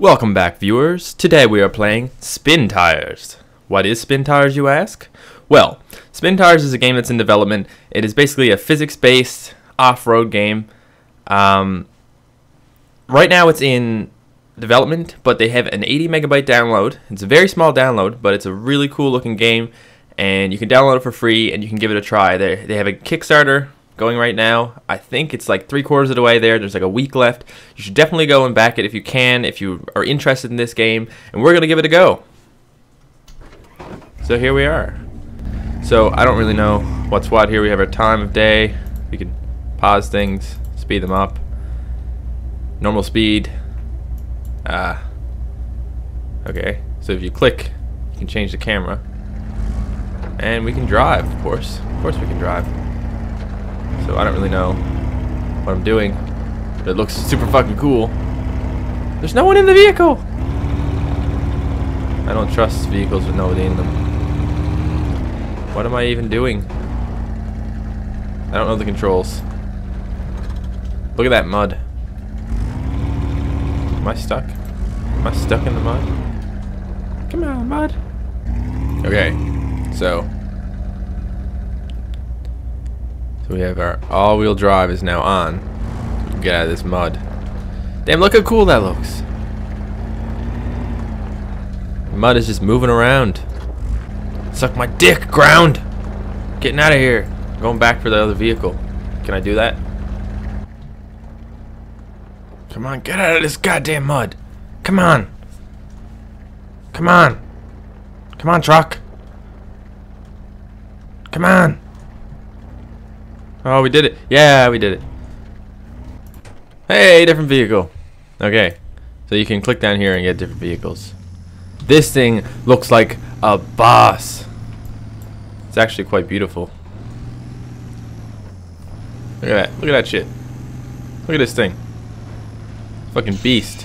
Welcome back, viewers. Today we are playing Spintires. What is Spintires, you ask? Well, Spintires is a game that's in development. It is basically a physics-based off-road game. Um, right now it's in development, but they have an 80 megabyte download. It's a very small download, but it's a really cool looking game, and you can download it for free and you can give it a try. They they have a Kickstarter going right now. I think it's like three quarters of the way there. There's like a week left. You should definitely go and back it if you can, if you are interested in this game, and we're gonna give it a go. So here we are. So I don't really know what's what here. We have our time of day. We can pause things, speed them up. Normal speed. Ah. okay. So if you click, you can change the camera. And we can drive, of course. Of course we can drive. So I don't really know what I'm doing. But it looks super fucking cool. There's no one in the vehicle! I don't trust vehicles with nobody in them. What am I even doing? I don't know the controls. Look at that mud. Am I stuck? Am I stuck in the mud? Come on, mud. Okay, so. So we have our all-wheel drive is now on. Get out of this mud. Damn, look how cool that looks. Mud is just moving around. Suck my dick, ground! Getting out of here. Going back for the other vehicle. Can I do that? Come on, get out of this goddamn mud. Come on. Come on. Come on, truck. Come on. Oh, we did it. Yeah, we did it. Hey, different vehicle. Okay. So you can click down here and get different vehicles. This thing looks like a boss. It's actually quite beautiful. Look at that. Look at that shit. Look at this thing. Fucking beast.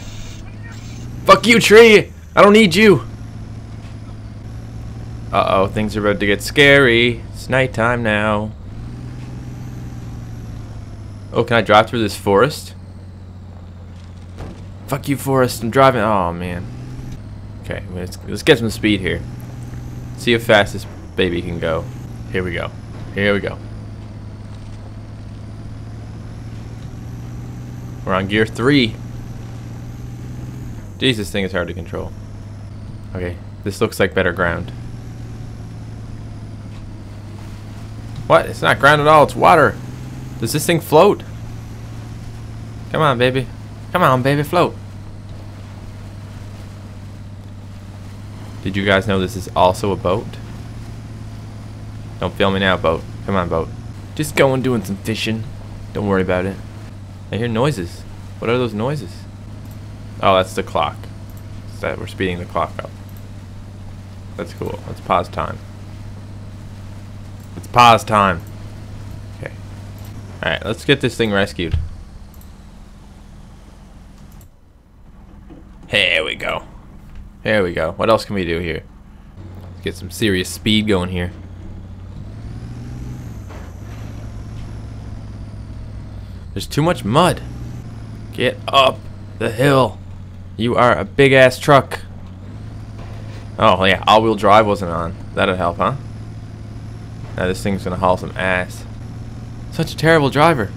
Fuck you, tree! I don't need you! Uh-oh, things are about to get scary. It's nighttime now. Oh, can I drive through this forest? Fuck you, forest. I'm driving. Oh, man. Okay, let's, let's get some speed here. See how fast this baby can go. Here we go. Here we go. We're on gear three. Jeez, this thing is hard to control. Okay, this looks like better ground. What? It's not ground at all, it's water. Does this thing float? Come on, baby. Come on, baby, float. Did you guys know this is also a boat? Don't film me now, boat. Come on, boat. Just going doing some fishing. Don't worry about it. I hear noises. What are those noises? Oh, that's the clock. It's that we're speeding the clock up. That's cool. Let's pause time. It's pause time. Alright, let's get this thing rescued. Here we go. Here we go. What else can we do here? Let's get some serious speed going here. There's too much mud. Get up the hill. You are a big ass truck. Oh yeah, all-wheel drive wasn't on. That'd help, huh? Now this thing's gonna haul some ass. Such a terrible driver.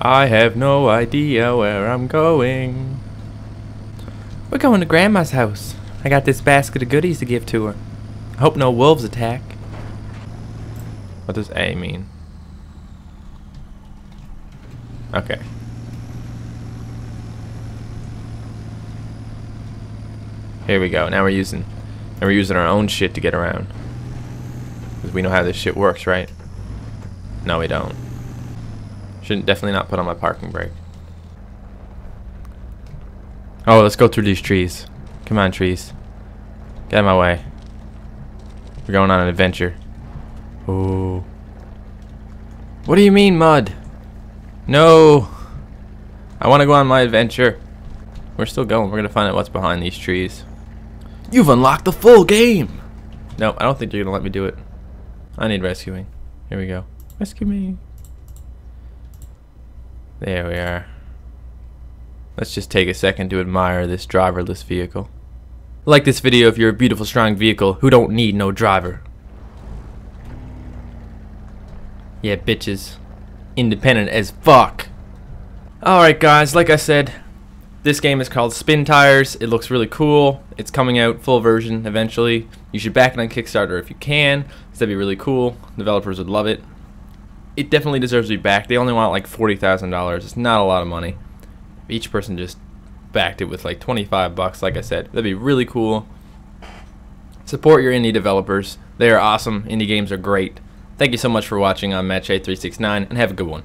I have no idea where I'm going. We're going to Grandma's house. I got this basket of goodies to give to her. I hope no wolves attack. What does A mean? Okay. Here we go. Now we're using, now we're using our own shit to get around. Because we know how this shit works, right? No, we don't. Shouldn't definitely not put on my parking brake. Oh, let's go through these trees. Come on, trees. Get out of my way. We're going on an adventure. Ooh. What do you mean, mud? No. I want to go on my adventure. We're still going. We're going to find out what's behind these trees. You've unlocked the full game. No, I don't think you're to let me do it. I need rescuing. Here we go. Rescue me. There we are. Let's just take a second to admire this driverless vehicle. Like this video if you're a beautiful strong vehicle who don't need no driver. Yeah, bitches. Independent as fuck. Alright guys, like I said, this game is called Spintires. It looks really cool. It's coming out full version eventually. You should back it on Kickstarter if you can. That'd be really cool. Developers would love it. It definitely deserves to be backed. They only want like $40,000. It's not a lot of money. Each person just backed it with like 25 bucks like I said. That'd be really cool. Support your indie developers. They are awesome. Indie games are great. Thank you so much for watching on Match 369 and have a good one.